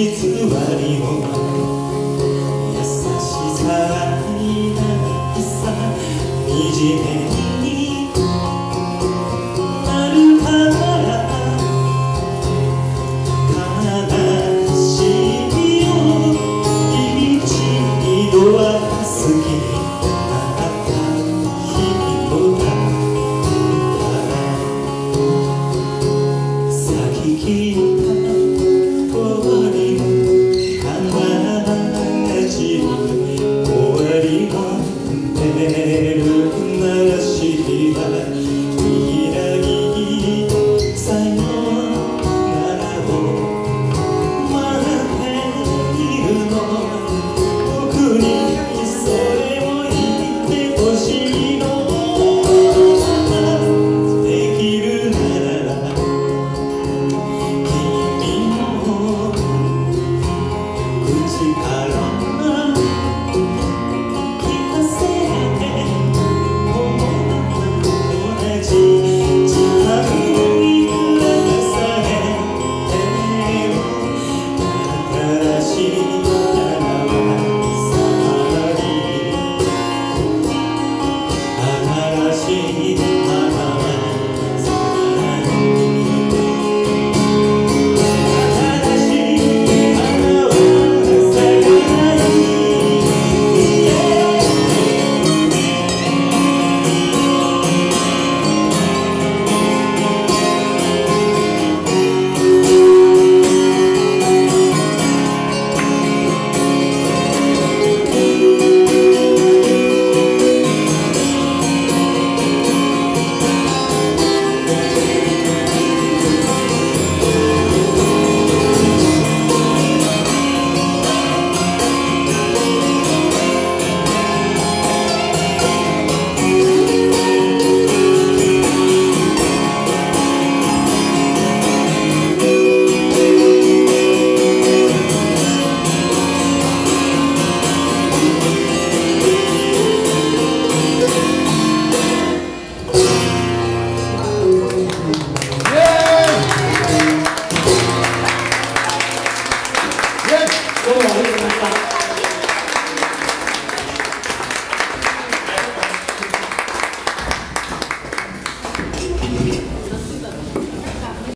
にじめ